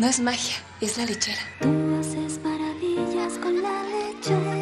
No es magia, es la lechera. Tú haces maravillas con la lechera.